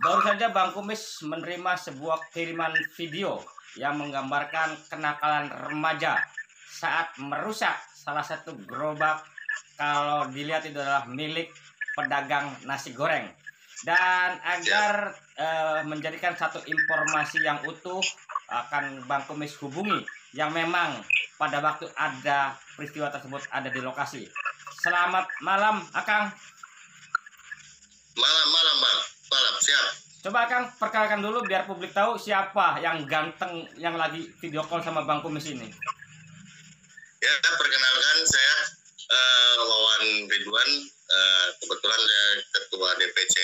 Baru saja Bang Kumis menerima sebuah kiriman video Yang menggambarkan kenakalan remaja Saat merusak salah satu gerobak Kalau dilihat itu adalah milik pedagang nasi goreng dan agar eh, menjadikan satu informasi yang utuh akan Bang Kumis hubungi yang memang pada waktu ada peristiwa tersebut ada di lokasi. Selamat malam, Akang. Malam, malam, Bang. Malam, siap. Coba Akang perkenalkan dulu biar publik tahu siapa yang ganteng yang lagi video call sama Bang Kumis ini. Ya, perkenalkan saya eh, Wawan Ridwan. Eh, kebetulan saya Ketua DPC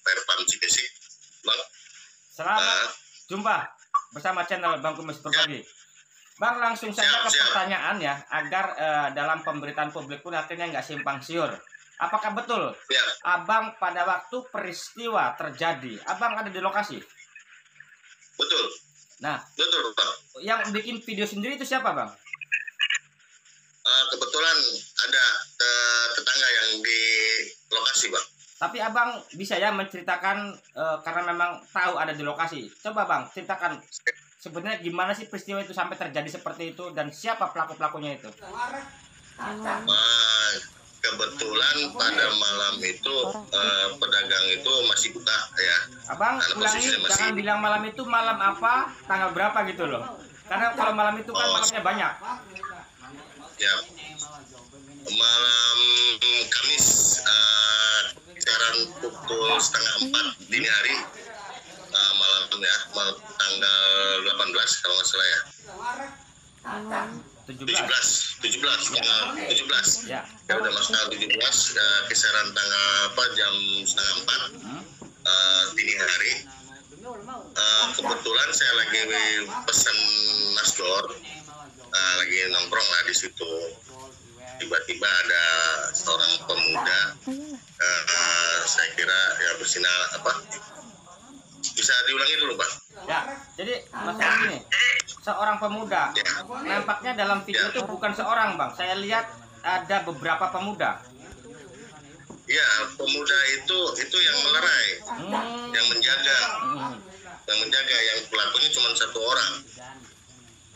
Perpam Cikesik. Bang, Selamat Eh. jumpa bersama channel Bang Kumis Berbagi. Bang langsung saja ke Siap, pertanyaan ya agar eh, dalam pemberitaan publik pun artinya nggak simpang siur. Apakah betul ya, Abang pada waktu peristiwa terjadi, Abang ada di lokasi. betul. Nah, Betul, Bang. yang bikin video sendiri itu siapa, Bang? Eh, kebetulan ada eh, tetangga yang di lokasi, Bang. Tapi Abang bisa ya menceritakan eh, karena memang tahu ada di lokasi. Coba, Bang, ceritakan sebenarnya gimana sih peristiwa itu sampai terjadi seperti itu dan siapa pelaku-pelakunya itu? Eh, kebetulan pada malam itu eh, pedagang itu masih buka ya. Abang Karena ulangi masih- jangan bilang malam itu malam apa, tanggal berapa gitu loh. Karena kalau malam itu kan Oh. malamnya banyak. Ya. Malam Kamis eh, kisaran pukul setengah empat dini hari eh, malam ya mal- tanggal 18 kalau nggak salah ya 17. 17 17 tanggal 17 Ya. ya. Udah masuk tanggal 17 eh, kisaran tanggal apa jam setengah empat Hmm? eh, dini hari. Eh, kebetulan saya lagi pesen nasgor eh, lagi nongkrong lah di situ. Tiba-tiba ada seorang pemuda. Eh, saya kira ya bersinar apa bisa diulangi dulu pak. Ya, jadi masalah gini, seorang pemuda, ya. nampaknya dalam video itu bukan seorang bang. Saya lihat ada beberapa pemuda. ya pemuda itu itu yang melerai Hmm, yang menjaga. Hmm. yang menjaga yang pelakunya cuma satu orang.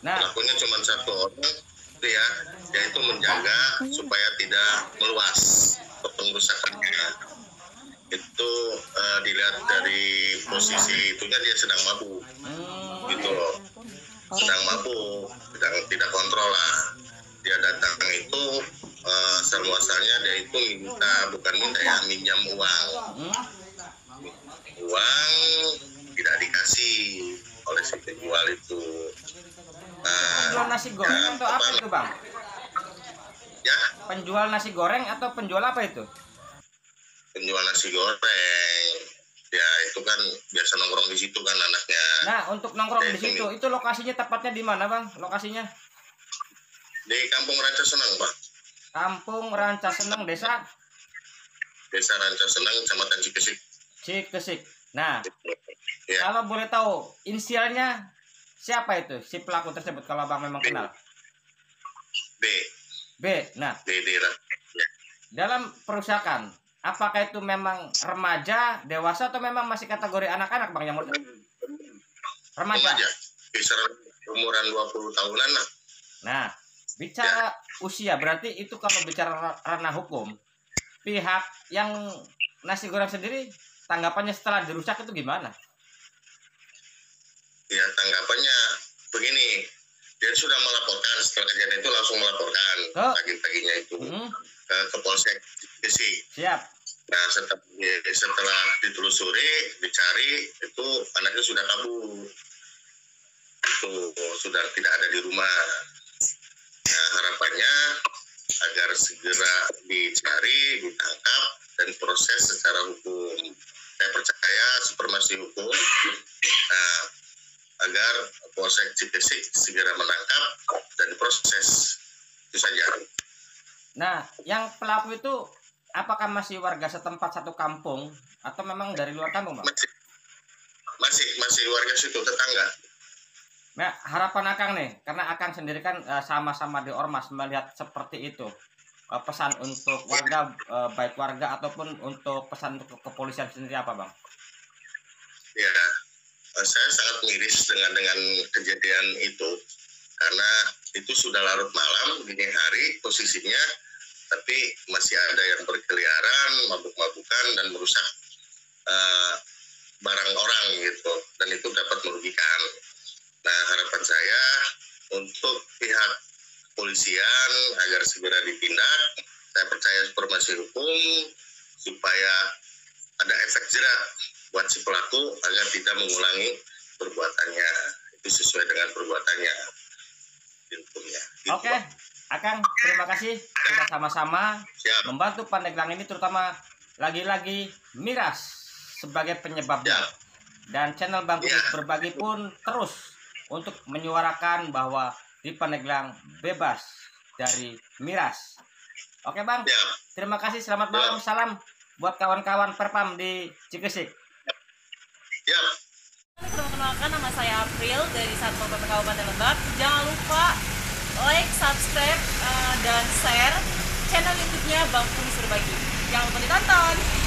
Nah, pelakunya cuma satu orang itu ya yaitu menjaga supaya tidak meluas ke pengrusakannya itu eh, dilihat dari posisi itunya dia sedang mabuk. Hmm, gitu loh. Sedang mabuk sedang tidak kontrol lah. Dia datang itu eh, seluasannya dia itu minta bukan minta ya minjam uang. Uang tidak dikasih oleh si penjual itu. Penjual nah, nasi goreng atau apa itu bang? ya? Penjual nasi goreng atau penjual apa itu? Penjual nasi goreng. Ya itu kan biasa nongkrong di situ kan anaknya. Nah, untuk nongkrong di situ, itu lokasinya tepatnya di mana bang? Lokasinya? Di kampung Ranca Senang pak. Kampung Ranca Seneng Desa? Desa Ranca Senang kecamatan Cikesik. Cikesik. Nah, ya. kalau boleh tahu inisialnya siapa itu si pelaku tersebut kalau bang memang kenal? B. B. Nah, D D lah ya. dalam perusakan apakah itu memang remaja dewasa atau memang masih kategori anak-anak bang yang mau remaja. Remaja. Kisaran umuran 20 tahunan lah nah bicara usia berarti itu kalau bicara ra- ranah hukum pihak yang nasi goreng sendiri tanggapannya setelah dirusak itu gimana? Ya tanggapannya begini. Dia sudah melaporkan setelah kejadian itu langsung melaporkan Oh. pagi-paginya itu Hmm, ke, ke Polsek Cikesik siap Nah setelah, setelah ditelusuri, dicari, itu anaknya sudah kabur. Itu sudah tidak ada di rumah. Nah harapannya agar segera dicari, ditangkap, dan proses secara hukum. Saya percaya supermasi hukum. Nah Polsek Cikesik segera menangkap dan diproses. Itu saja. Nah, yang pelaku itu apakah masih warga setempat satu kampung atau memang dari luar kampung, Bang? Masih masih masih warga situ tetangga. Nah, harapan Akang nih, karena Akang sendiri kan eh, sama-sama di Ormas melihat seperti itu. Eh, pesan untuk warga, eh, baik warga ataupun untuk pesan untuk kepolisian sendiri apa, Bang? Ya, saya sangat miris dengan dengan kejadian itu karena itu sudah larut malam dini hari posisinya, tapi masih ada yang berkeliaran, mabuk-mabukan dan merusak eh, barang orang gitu, dan itu dapat merugikan. Nah, harapan saya untuk pihak kepolisian agar segera ditindak. Saya percaya informasi hukum supaya ada efek jerat buat si pelaku agar tidak mengulangi perbuatannya itu sesuai dengan perbuatannya hukumnya. Gitu, Oke. Akang, terima kasih kita sama-sama membantu Pandeglang ini terutama lagi-lagi miras sebagai penyebabnya. Siap. Dan channel Bang Kumis Ya. berbagi pun terus untuk menyuarakan bahwa di Pandeglang bebas dari miras. Oke Bang, terima kasih. Selamat malam. Salam buat kawan-kawan Perpam di Cikesik. Siap. Perkenalkan nama saya April dari Satpol PP Kabupaten Lebak. Jangan lupa like, subscribe, eh, dan share channel YouTube-nya Bang Kumis Berbagi. Jangan lupa ditonton.